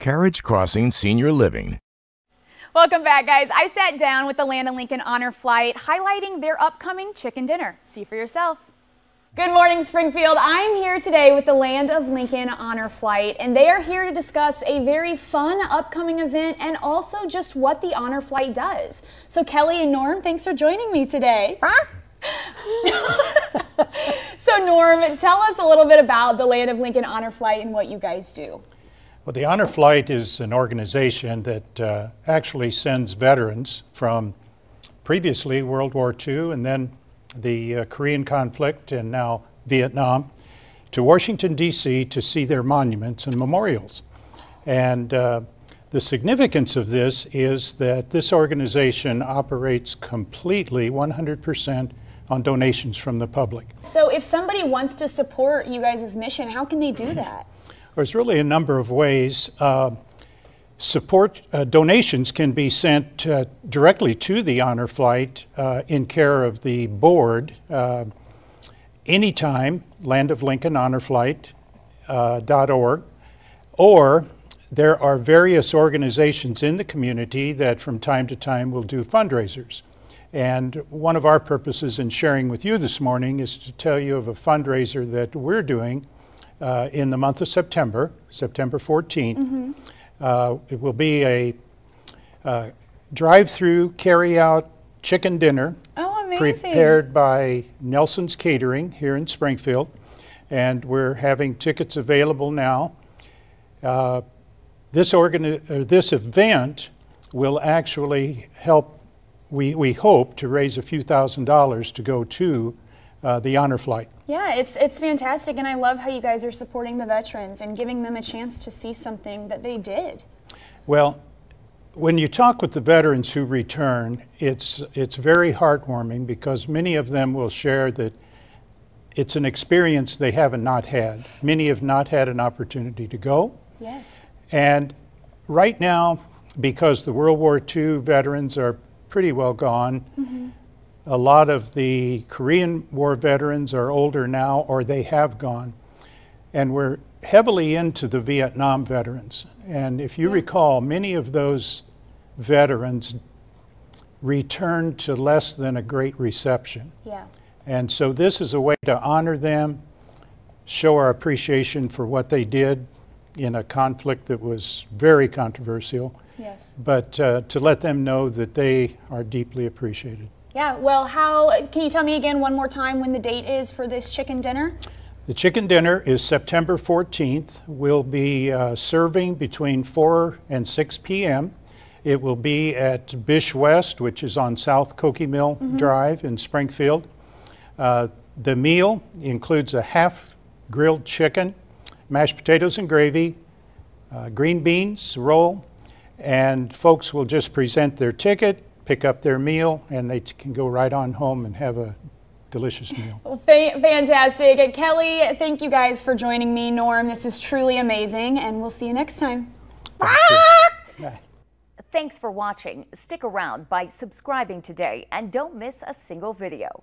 Carriage Crossing Senior Living. Welcome back, guys. I sat down with the Land of Lincoln Honor Flight, highlighting their upcoming chicken dinner. See for yourself. Good morning, Springfield. I'm here today with the Land of Lincoln Honor Flight, and they are here to discuss a very fun upcoming event and also just what the Honor Flight does. So, Kelly and Norm, thanks for joining me today. Huh? so, Norm, tell us a little bit about the Land of Lincoln Honor Flight and what you guys do. Well, the Honor Flight is an organization that uh, actually sends veterans from previously World War II and then the uh, Korean conflict and now Vietnam to Washington, D.C. to see their monuments and memorials. And uh, the significance of this is that this organization operates completely 100% on donations from the public. So if somebody wants to support you guys' mission, how can they do that? There's really a number of ways. Uh, support uh, donations can be sent uh, directly to the honor flight uh, in care of the board uh, anytime land of lincoln honor flight.org uh, or there are various organizations in the community that from time to time will do fundraisers and one of our purposes in sharing with you this morning is to tell you of a fundraiser that we're doing uh, in the month of September, September 14th. Mm-hmm. Uh, it will be a uh, drive-through, carry-out chicken dinner oh, prepared by Nelson's Catering here in Springfield, and we're having tickets available now. Uh, this, organi- uh, this event will actually help we, we hope to raise a few thousand dollars to go to uh, the honor flight. Yeah, it's it's fantastic, and I love how you guys are supporting the veterans and giving them a chance to see something that they did. Well, when you talk with the veterans who return, it's it's very heartwarming because many of them will share that it's an experience they haven't not had. Many have not had an opportunity to go. Yes. And right now, because the World War II veterans are pretty well gone. Mm-hmm. A lot of the Korean War veterans are older now or they have gone. And we're heavily into the Vietnam veterans. And if you yeah. recall, many of those veterans returned to less than a great reception. Yeah. And so this is a way to honor them, show our appreciation for what they did in a conflict that was very controversial. Yes. But uh, to let them know that they are deeply appreciated. Yeah, well, how can you tell me again one more time when the date is for this chicken dinner? The chicken dinner is September 14th. We'll be uh, serving between 4 and 6 p.m. It will be at Bish West, which is on South Koke Mill mm -hmm. Drive in Springfield. Uh, the meal includes a half grilled chicken, mashed potatoes and gravy, uh, green beans, roll, and folks will just present their ticket, pick up their meal, and they can go right on home and have a delicious meal. Well, fantastic. Kelly, thank you guys for joining me. Norm, this is truly amazing, and we'll see you next time. Bye. Thanks for watching. Stick around by subscribing today and don't miss a single video.